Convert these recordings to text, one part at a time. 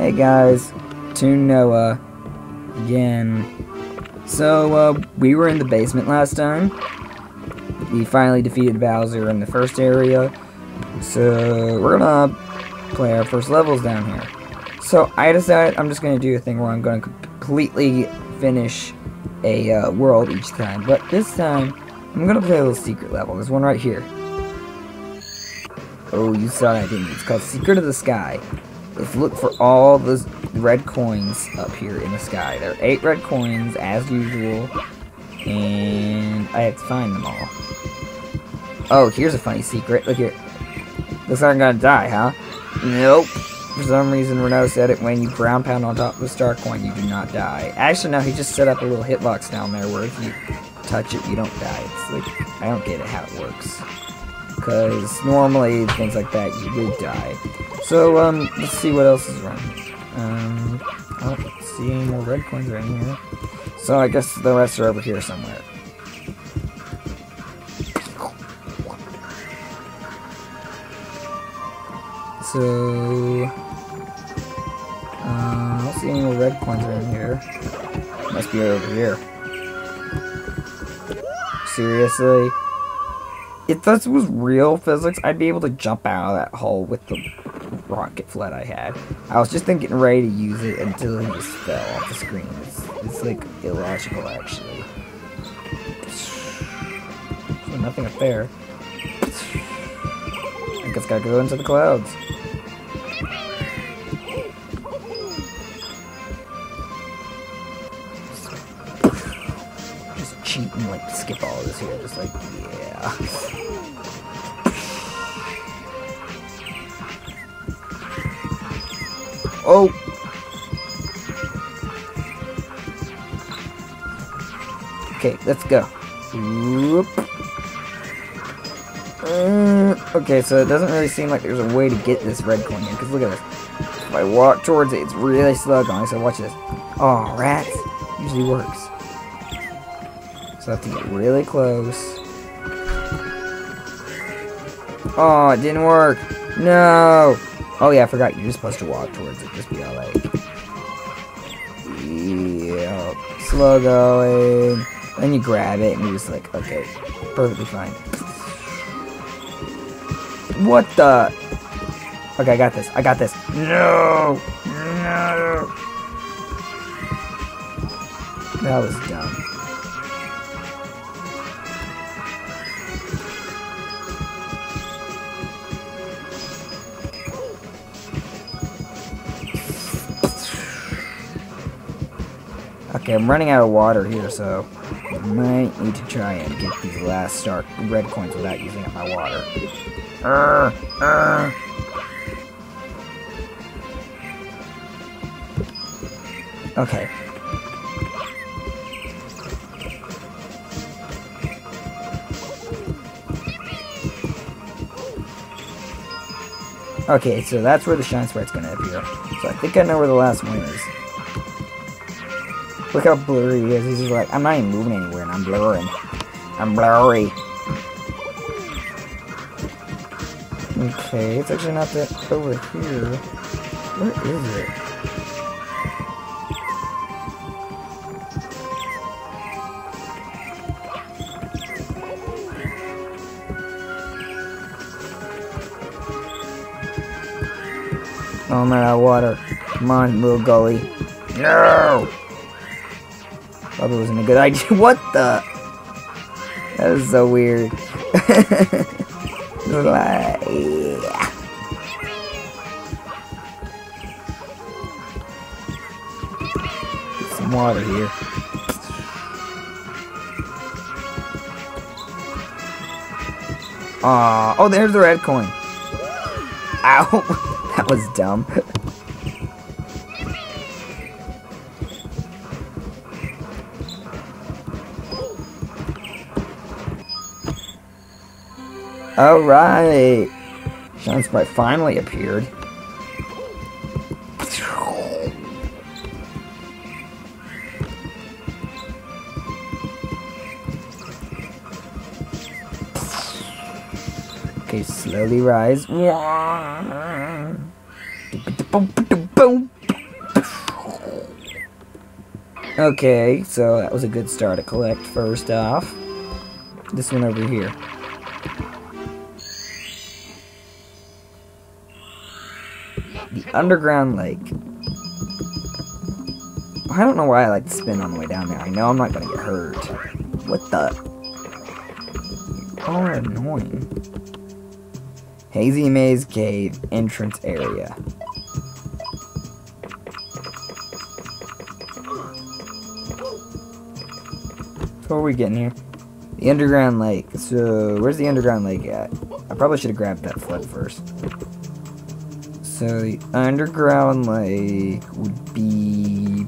Hey guys, Toon Noah again. So uh, we were in the basement last time. We finally defeated Bowser in the first area. So we're gonna play our first levels down here. So I decided I'm just gonna do a thing where I'm gonna completely finish a uh, world each time. But this time I'm gonna play a little secret level. There's one right here. Oh, you saw that, didn't you? It's called Secret of the Sky. Let's look for all the red coins up here in the sky. There are eight red coins, as usual. And I have to find them all. Oh, here's a funny secret. Look here. Looks like I'm gonna die, huh? Nope. For some reason, Runouw said it when you ground pound on top of a star coin, you do not die. Actually, no, he just set up a little hitbox down there where if you touch it, you don't die. It's like, I don't get it how it works because normally things like that you would die. So um, let's see what else is around. Um, I don't see any more red coins around here. So I guess the rest are over here somewhere. So uh, I don't see any more red coins around here. Must be over here. Seriously? if this was real physics, I'd be able to jump out of that hole with the rocket FLUDD I had. I was just thinking ready to use it until he just fell off the screen. It's, it's like illogical, actually. So nothing up there. I guess gotta go into the clouds. Just cheat and like skip all this here, just like, yeah. Oh! Okay, let's go. Uh, okay, so it doesn't really seem like there's a way to get this red coin here, because look at this. If I walk towards it, it's really slow going, so watch this. Oh, rats. Usually works. So I have to get really close. Oh, it didn't work. No! Oh yeah, I forgot. You're supposed to walk towards it. Just be all like, yeah, slow going. Then you grab it and you're just like, okay, perfectly fine. What the? Okay, I got this. I got this. No, no. That was dumb. Okay, I'm running out of water here, so I might need to try and get these last star red coins without using up my water. Okay. Okay, so that's where the shine sprite's gonna appear. So I think I know where the last one is. Look how blurry he is. He's just like, I'm not even moving anywhere and I'm blurring. I'm blurry. Okay, it's actually not that over here. Where is it? Oh, of water. Come on, little gully. No! Probably wasn't a good idea. What the? That is so weird. yeah. Get some water here. Aw, oh, there's the red coin. Ow, that was dumb. Alright. Shine Sprite finally appeared. Okay, slowly rise. Okay, so that was a good start to collect first off. This one over here. The underground lake. I don't know why I like to spin on the way down there. I know I'm not gonna get hurt. What the? Oh, annoying. Hazy Maze Cave entrance area. So what are we getting here? The underground lake. So, where's the underground lake at? I probably should have grabbed that FLUDD first. So, the underground lake would be...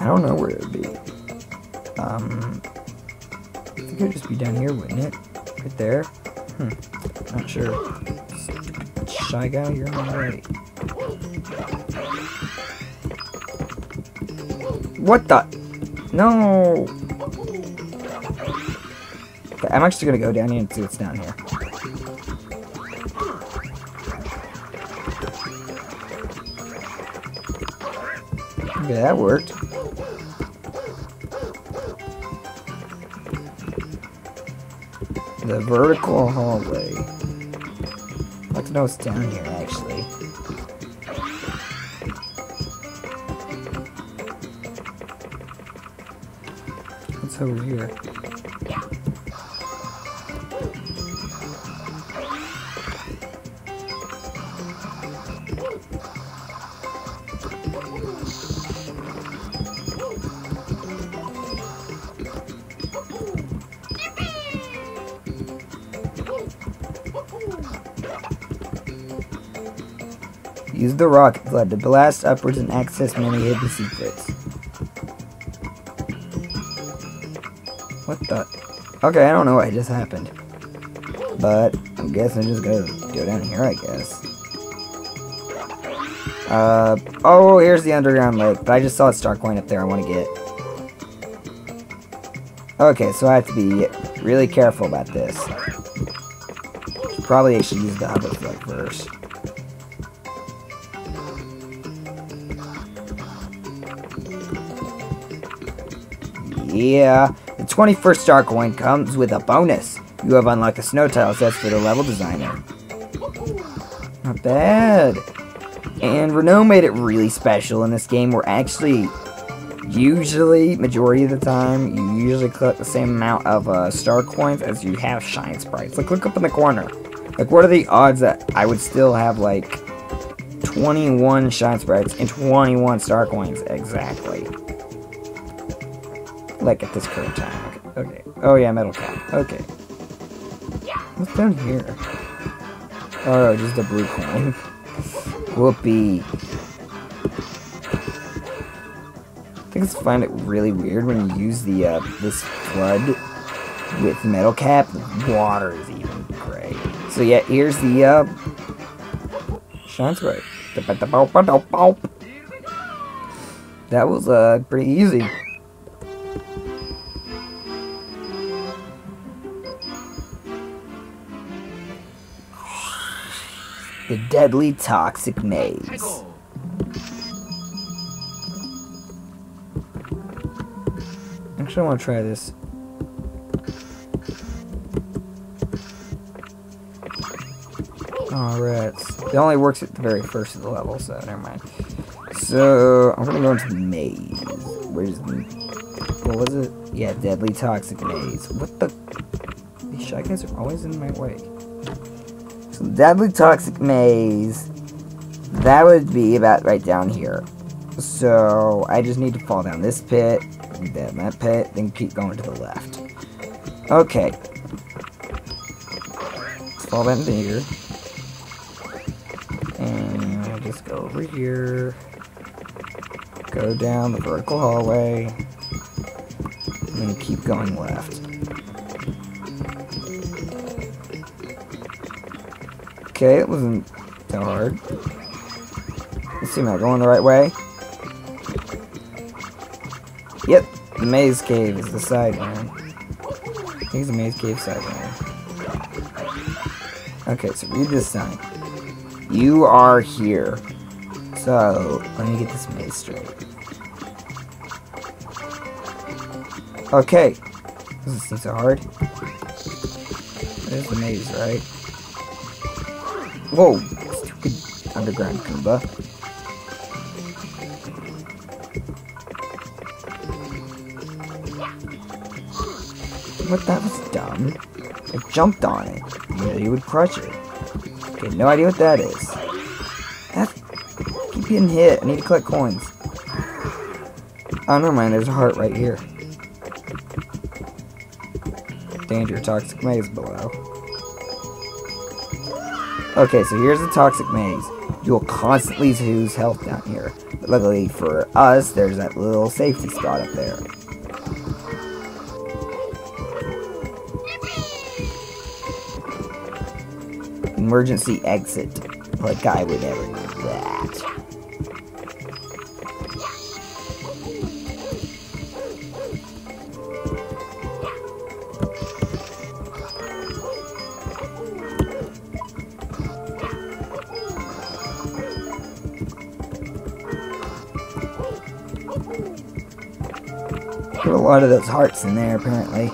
I don't know where it would be. Um, it would just be down here, wouldn't it? Right there? Hmm, not sure. Shy guy, you're on the right. What the? No! Okay, I'm actually gonna go down here and see what's down here. Okay, that worked. The vertical hallway. I'd know what's down here, actually. What's over here? Use the rocket FLUDD to blast upwards and access many hidden secrets. What the? Okay, I don't know what just happened. But, I guess I'm just gonna go down here, I guess. Uh, oh, here's the underground lake. But I just saw a star coin up there I want to get. Okay, so I have to be really careful about this. Probably I should use the hover first. Yeah, the 21st star coin comes with a bonus. You have unlocked the snow tile sets for the level designer. Not bad. And Runouw made it really special in this game where actually, usually, majority of the time, you usually collect the same amount of uh, star coins as you have shine sprites. Like, look up in the corner. Like, what are the odds that I would still have, like, 21 shine sprites and 21 star coins exactly? Like, at this current time. Okay. okay. Oh, yeah, metal cap. Okay. What's down here? Oh, just a blue coin. Whoopee. I think I find it really weird when you use the uh, this FLUDD with metal cap. Water is even gray. So yeah, here's the uh, shine spray. That was uh pretty easy. The deadly toxic maze. Actually, I want to try this. Alright. It only works at the very first of the level, so never mind. So, I'm gonna go into the maze. Where's the... What was it? Yeah, deadly toxic maze. What the... These shy guys are always in my way. So, deadly toxic maze. That would be about right down here. So, I just need to fall down this pit, then that pit, then keep going to the left. Okay. Let's fall down here. And I'll just go over here. Go down the vertical hallway. And then keep going left. Okay, it wasn't that hard. Let's see, am I going the right way? Yep, the maze cave is the side one. I think it's the maze cave side one. Okay, so read this sign. You are here. So, let me get this maze straight. Okay. This seem so hard? There's the maze, right? Whoa! Stupid underground Goomba. What, that was dumb. I jumped on it. You know you would crush it. Okay, no idea what that is. That keep getting hit. I need to collect coins. Oh, never mind. There's a heart right here. Danger, toxic maze below. Okay, so here's the toxic maze. You'll constantly lose health down here. But luckily for us, there's that little safety spot up there. Emergency exit. Like I would never lot of those hearts in there, apparently.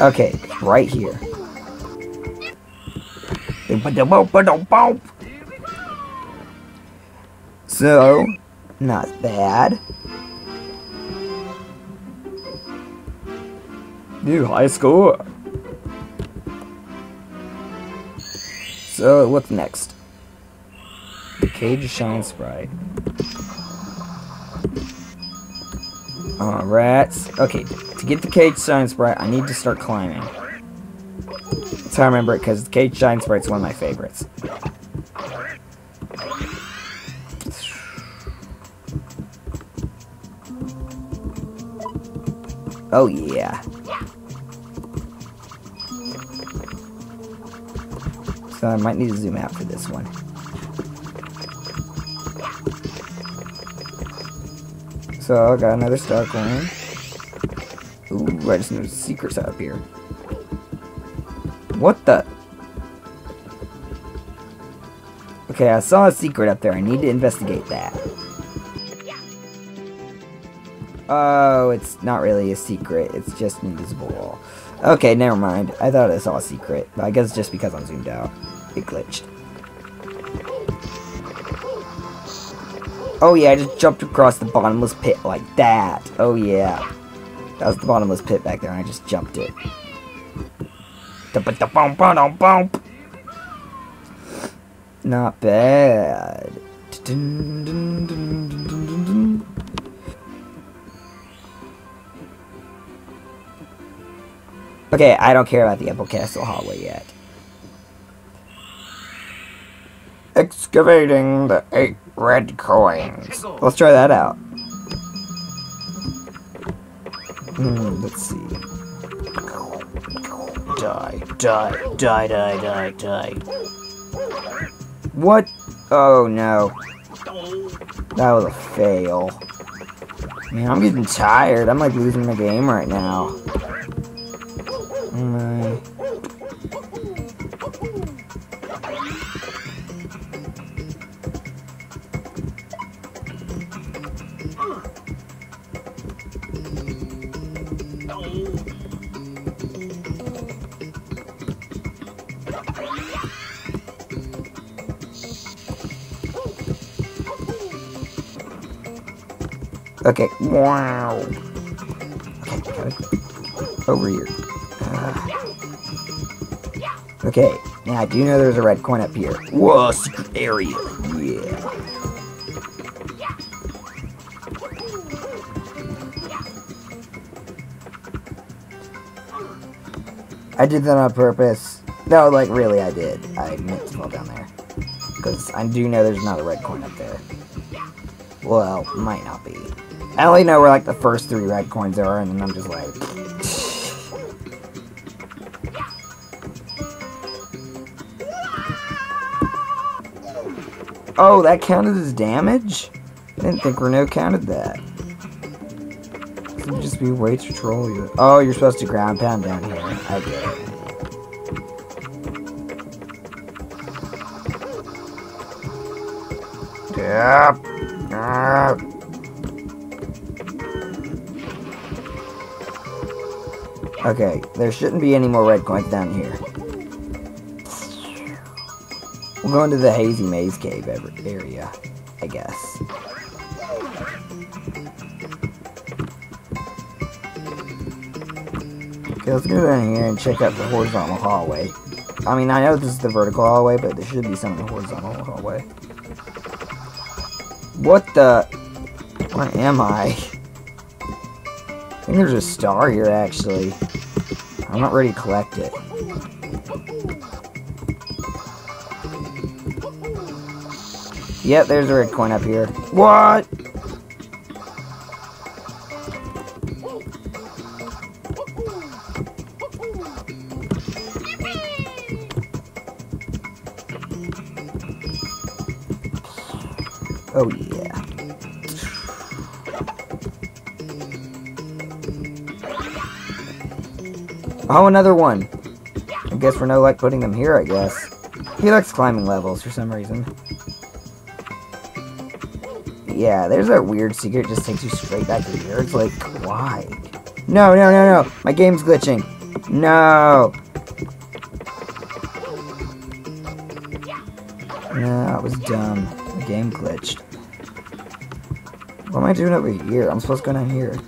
Okay, right here. So, not bad. New high score. So, what's next? The Cage Shine Sprite. Rats. Okay, to get the Cage Shine Sprite, I need to start climbing. That's how I remember it, because the Cage Shine Sprite's one of my favorites. Oh yeah. I might need to zoom out for this one. So I got another star coin. Ooh, I just noticed secrets out here. What the? Okay, I saw a secret up there. I need to investigate that. Oh, it's not really a secret. It's just an invisible wall. Okay, never mind. I thought I saw a secret. But I guess just because I'm zoomed out. It glitched. Oh yeah, I just jumped across the bottomless pit like that. Oh yeah. That was the bottomless pit back there, and I just jumped it. Not bad. Okay, I don't care about the Apple Castle hallway yet. Excavating the eight red coins. Let's try that out. Hmm, let's see. Die, die, die, die, die, die. What? Oh no. That was a fail. Man, I'm getting tired. I'm like losing the game right now. Okay. Wow. Okay, over here. Uh, okay. Now I do know there's a red coin up here. Whoa, secret area. Yeah. I did that on purpose. No, like really, I did. I meant to fall down there because I do know there's another red coin up there. Well, might not be. I only know where like the first three red coins are, and then I'm just like. Oh, that counted as damage? I didn't think Runouw counted that. It'd just be way to troll you. Oh, you're supposed to ground pound down here. I get it. Yep. Yep. Okay, there shouldn't be any more red coins down here. We'll go into the Hazy Maze Cave area, I guess. Okay, let's go down here and check out the horizontal hallway. I mean, I know this is the vertical hallway, but there should be some in the horizontal hallway. What the? Where am I? I think there's a star here, actually. I'm not ready to collect it. Yep, there's a red coin up here. What? Oh, another one. I guess we're no like putting them here, I guess. He likes climbing levels for some reason. Yeah, there's that weird secret just takes you straight back to here. It's like, why? No, no, no, no. My game's glitching. No. No, that was dumb. The game glitched. What am I doing over here? I'm supposed to go down here.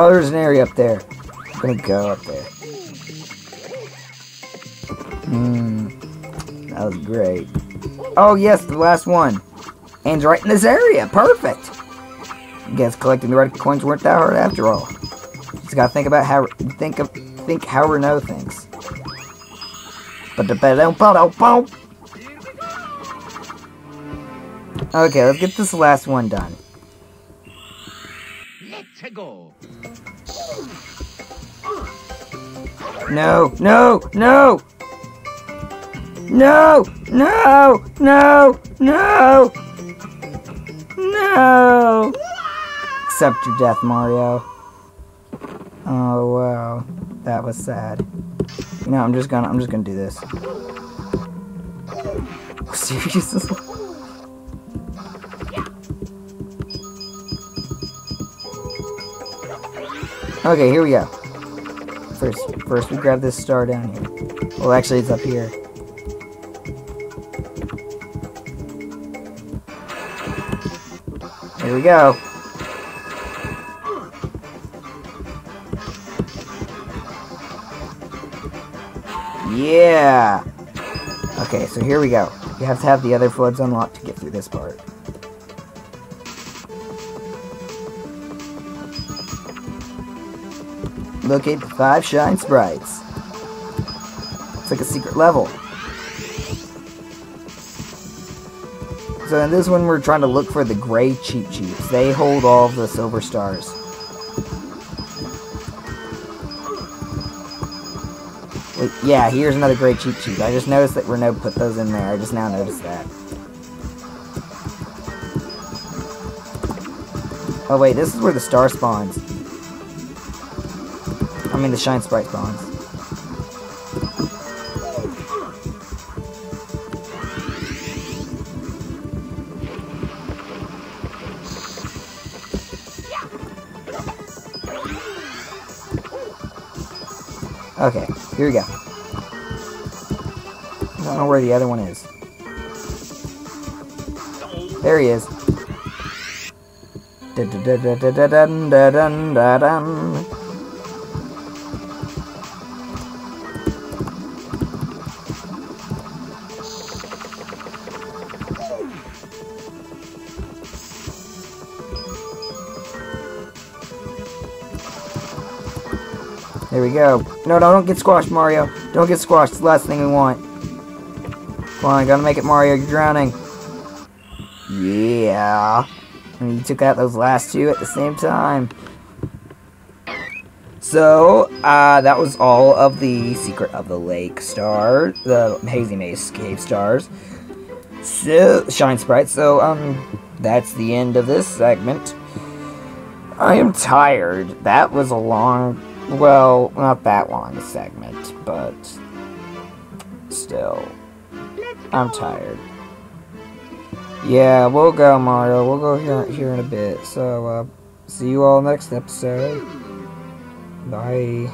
Oh, there's an area up there. I'm gonna go up there. Hmm. That was great. Oh, yes, the last one. And right in this area. Perfect. I Guess collecting the red coins weren't that hard after all. Just gotta think about how think of think how Runouw thinks. But the Okay, let's get this last one done. Let's go. No, no, no! No, no, no, no! No! Accept your death, Mario. Oh wow, that was sad. Know, I'm just gonna, I'm just gonna do this. Oh, seriously? Okay, here we go. First, first we grab this star down here. Well, actually, it's up here. Here we go. Yeah! Okay, so here we go. You have to have the other FLUDDs unlocked to get through this part. Locate the five shine sprites. It's like a secret level. So in this one, we're trying to look for the gray Cheep Cheeps. They hold all of the silver stars. Yeah, here's another gray Cheep Cheep. I just noticed that Runouw put those in there. I just now noticed that. Oh wait, this is where the star spawns. I mean the shine sprite spawns. Okay, here we go. I don't know where the other one is. There he is. There we go. No, no, don't get squashed, Mario. Don't get squashed. It's the last thing we want. Come on, gotta make it, Mario. You're drowning. Yeah. And you took out those last two at the same time. So, uh, that was all of the Secret of the Lake star, the Hazy Maze Cave stars. So, Shine Sprite. So, um, that's the end of this segment. I am tired. That was a long, well, not that long segment, but still, I'm tired. Yeah, we'll go, Mario. We'll go here, here in a bit. So, uh, see you all next episode. Bye.